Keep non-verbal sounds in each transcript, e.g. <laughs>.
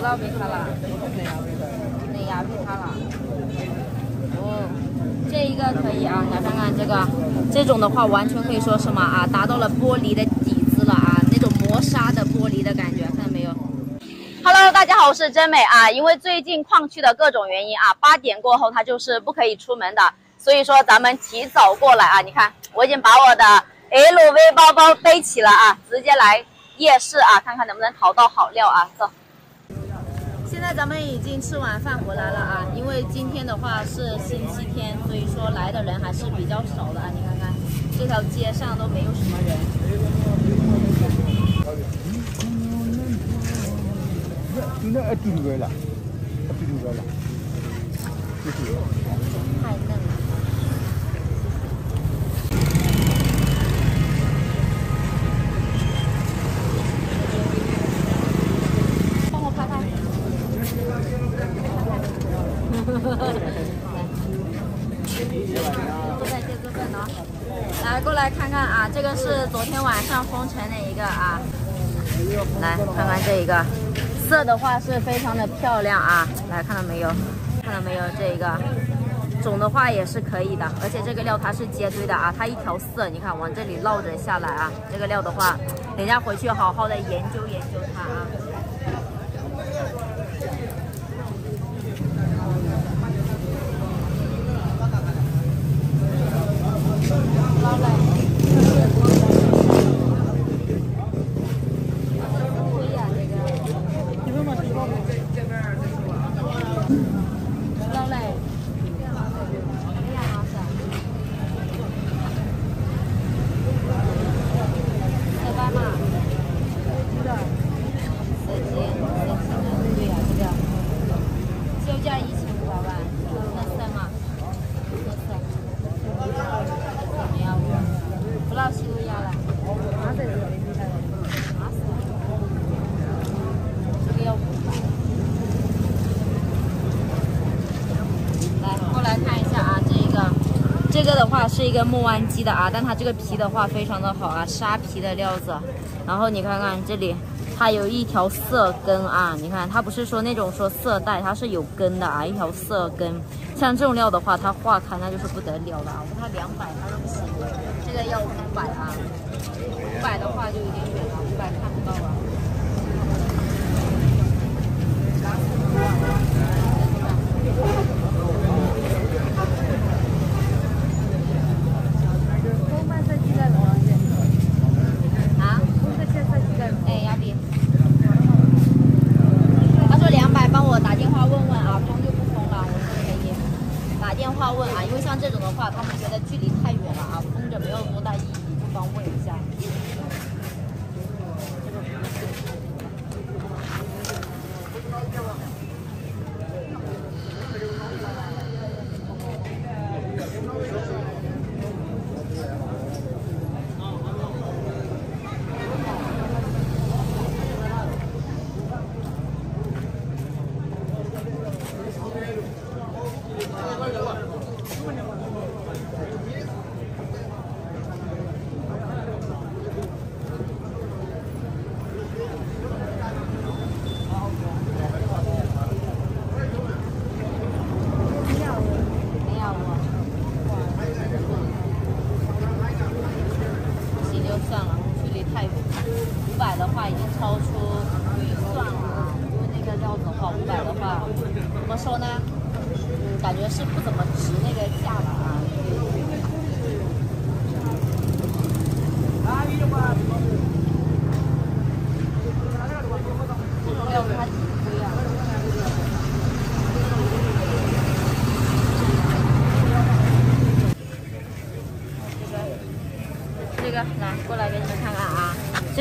不老贝卡啦，内亚贝卡了。哦，这一个可以啊，来看看这个，这种的话完全可以说什么啊，达到了玻璃的底子了啊，那种磨砂的玻璃的感觉，看到没有？Hello，大家好，我是真美啊。因为最近矿区的各种原因啊，八点过后它就是不可以出门的，所以说咱们提早过来啊。你看，我已经把我的 LV 包包背起了啊，直接来夜市啊，看看能不能淘到好料啊，走。现在咱们已经吃完饭回来了啊，因为今天的话是星期天，所以说来的人还是比较少的啊。你看看这条街上都没有什么人。太嫩了。来看看这一个，色的话是非常的漂亮啊，来看到没有？看到没有？这一个种的话也是可以的，而且这个料它是接堆的啊，它一条色，你看往这里绕着下来啊，这个料的话，等下回去好好的研究研究它啊贵呀这个。老嘞，哎呀，老师。四百嘛。四斤，四斤的，对呀，这个。销价一千五百万，能生吗？能生。怎么样？不老西路亚了。哪在这里？哪是？这个要五百。来，过来看一下啊，这一个，这个的话是一个木湾鸡的啊，但它这个皮的话非常的好啊，沙皮的料子。然后你看看这里，它有一条色根啊，你看它不是说那种说色带，它是有根的啊，一条色根。像这种料的话，它化开那就是不得了了啊，我问它两百，它说不行，这个要五百啊，五百的话就有点远了，五百看不到啊。啊？<laughs>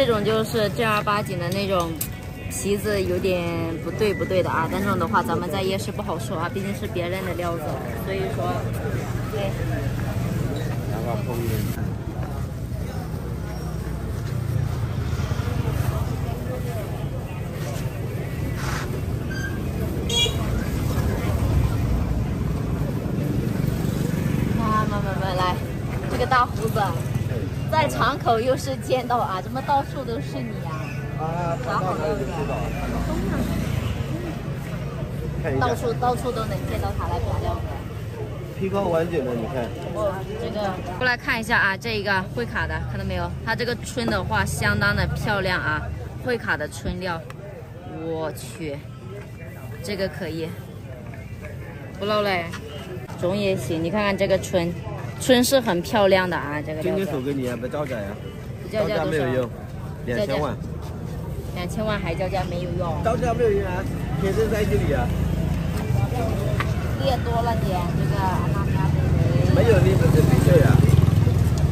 这种就是正儿八经的那种皮子有点不对不对的啊，但这种的话咱们在夜市不好说啊，毕竟是别人的料子，所以说，对。慢慢慢慢来，这个大胡子，在场口又是见到啊，怎么到处都是你呀、啊，啥好料的？到处到处都能见到他来漂料子。披挂完整的，你看，哦，这个过来看一下啊，这一个会卡的，看到没有？它这个春的话相当的漂亮啊，会卡的春料，我去，这个可以，不漏嘞，种也行，你看看这个春，春是很漂亮的啊，这个今天手给你啊，不造假呀，叫造价多少？价没有用，两千万，两千万还叫价没有用，造价没有用啊，天生在这里啊，列多了点，这个妈妈的。没有你不是翡翠啊，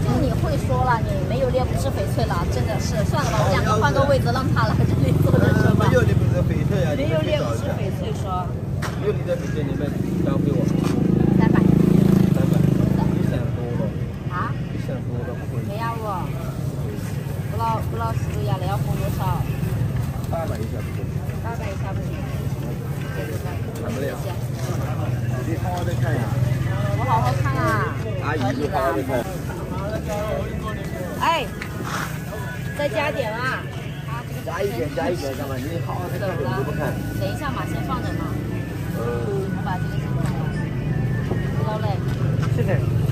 就你会说了，你没有列不是翡翠了，真的是算了吧，我们两个换个位置，让他来这里坐着说吧？没。有你不是翡翠啊，没有列不是翡翠说。没有你的翡翠，你们交给我三百三百，你想多了，啊？你想多了，不可以没呀我，不老不老实呀了，要封多少？八百一下不可以，八百以下不行。谈不了谢谢，你好好的看呀，我好好看啊，阿姨可以你好好的的。看。哎，再加点啊！加一点，加一点，干嘛？你好好的看，不看？，等一下嘛，先放着嘛，嗯，我把这个先放了。不老嘞，谢谢。谢谢。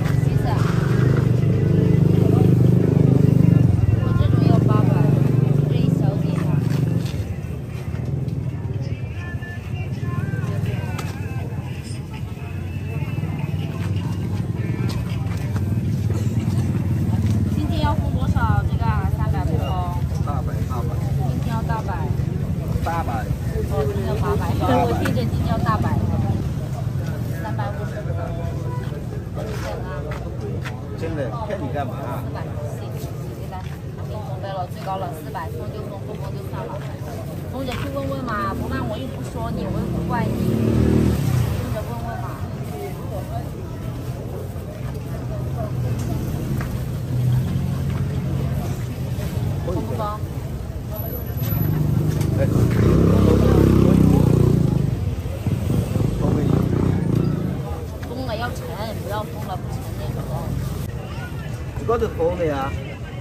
我又不说你，我又不怪你，封着问问嘛。封不封？哎，后面封了要成，不要封了不成那种。这个是封的呀，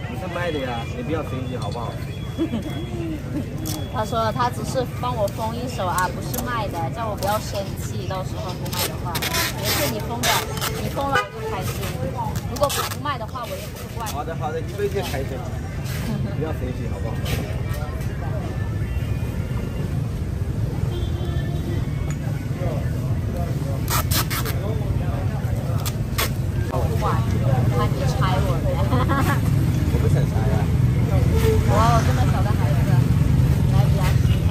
不是卖的呀，你不要生气好不好？<laughs> 他说他只是帮我封一手啊，不是卖的，叫我不要生气，到时候不卖的话，没事你封的，你封了我就开心。如果不卖的话，我也不会怪你。好的，好的，你们就开心，<laughs> 不要生气好不好？不管，看你拆我的。我不想拆啊。哇，这么小的孩子，来比较适合。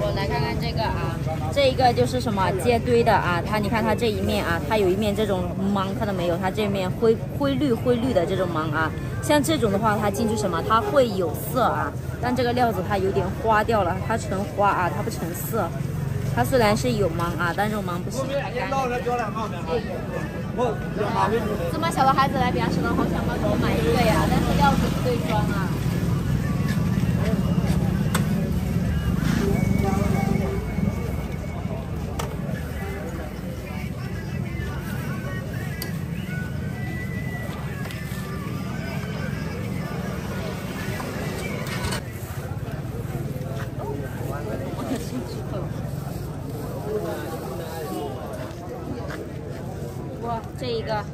我来看看这个啊，这一个就是什么接堆的啊，它你看它这一面啊，它有一面这种芒，看到没有？它这面灰灰绿灰绿的这种芒啊，像这种的话，它进去什么？它会有色啊，但这个料子它有点花掉了，它成花啊，它不成色。它虽然是有芒啊，但这种芒不行，太干。这么小的孩子来比亚士的，好想帮我买这一个，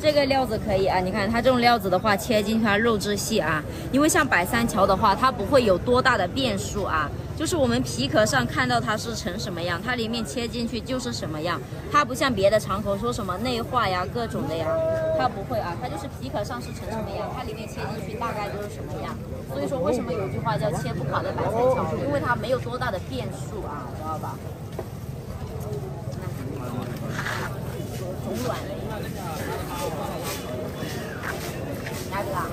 这个料子可以啊！你看它这种料子的话，切进去它肉质细啊。因为像百三桥的话，它不会有多大的变数啊。就是我们皮壳上看到它是成什么样，它里面切进去就是什么样。它不像别的敞口说什么内化呀、各种的呀，它不会啊。它就是皮壳上是成什么样，它里面切进去大概就是什么样。所以说为什么有句话叫切不垮的百三桥，因为它没有多大的变数啊，知道吧？种软了。哪个啊？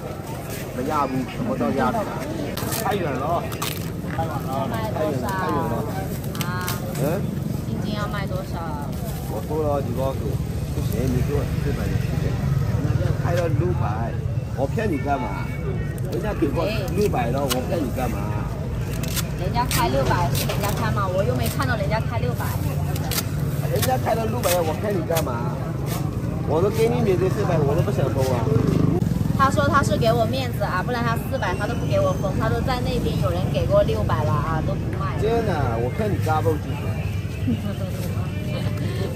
没压不，我到压不，太远了，太远了，卖多太远了，太远了。少？啊，嗯，晶晶要卖多少？我说了几个数，不行，你给我四百七十，人家开了六百，我骗你干嘛？人家给我六百了，我骗你干嘛？人家开六百是人家开嘛？我又没看到人家开六百。人家开到六百，我开你干嘛？我都给你免税四百，我都不想封啊。他说他是给我面子啊，不然他四百他都不给我封。他说在那边有人给过六百了啊，都不卖。真 <laughs> <laughs> 的，我看你嘎嘣进去。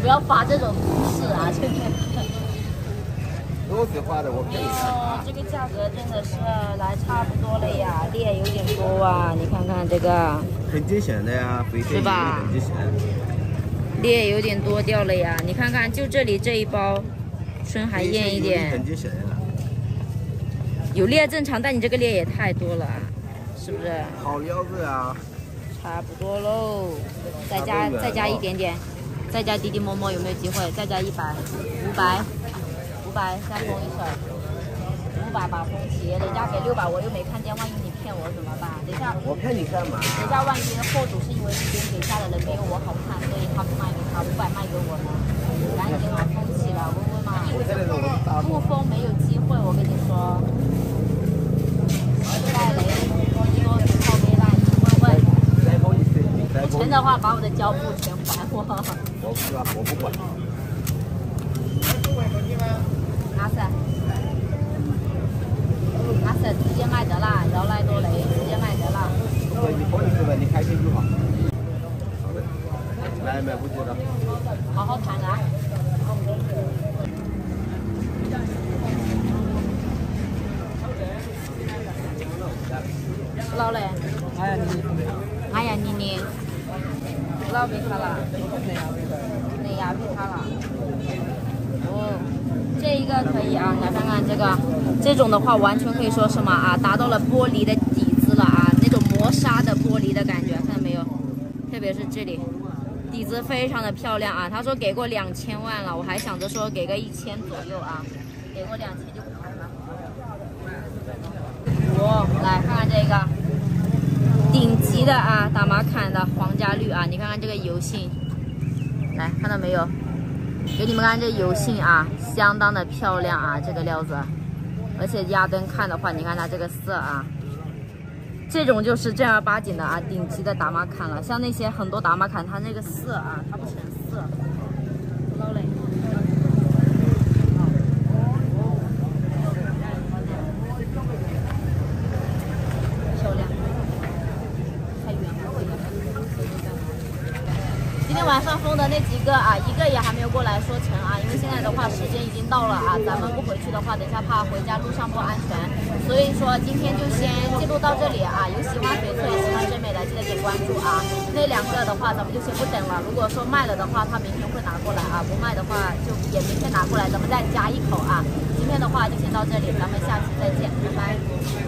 不要发这种图示啊！真的。都是发的，我看你哦，这个价格真的是来差不多了呀，裂有点多啊，你看看这个。很惊险的呀，是吧？很惊险。裂有点多掉了呀，你看看，就这里这一包，春还艳一点。有裂正常，但你这个裂也太多了，是不是？好料子啊。差不多喽，再加再加一点点，再加滴滴摸摸有没有机会？再加一百，五百，五百再封一手，五百把封齐，人家给六百我又没看见，万一你骗我怎么办？等下我骗你干嘛？等下万一货主是因为这边给下的人没有我好看，所以他不卖给他，五百卖给我呢？赶紧啊，封起了，问问嘛。不封没有机会，我跟你说。带雷。钱的话，把我的胶布全还我。我不管，我不管。<laughs> 阿婶直接卖得啦，饶来多雷，直接卖得啦。对，你放你是吧？你开心就好。好的，来买不接了。好好谈啊。老嘞。哎呀，妮妮。哎呀，妮妮。老被他了，内压被他了。哦，这一个可以啊，来看看这个，这种的话完全可以说什么啊，达到了玻璃的底子了啊，那种磨砂的玻璃的感觉，看到没有？特别是这里，底子非常的漂亮啊。他说给过两千万了，我还想着说给个一千左右啊，给过两千就不谈了。哦，来看看这个。顶级的啊，打马坎的皇家绿啊，你看看这个油性，来看到没有？给你们看这油性啊，相当的漂亮啊，这个料子，而且压灯看的话，你看它这个色啊，这种就是正儿八经的啊，顶级的达玛坎了。像那些很多达玛坎，它那个色啊，它不成色。今天晚上封的那几个啊，一个也还没有过来说成啊，因为现在的话时间已经到了啊，咱们不回去的话，等下怕回家路上不安全，所以说今天就先记录到这里啊。有喜欢翡翠、喜欢真美的，记得点关注啊。那两个的话，咱们就先不等了。如果说卖了的话，他明天会拿过来啊；不卖的话，就也明天拿过来，咱们再加一口啊。今天的话就先到这里，咱们下期再见，拜拜。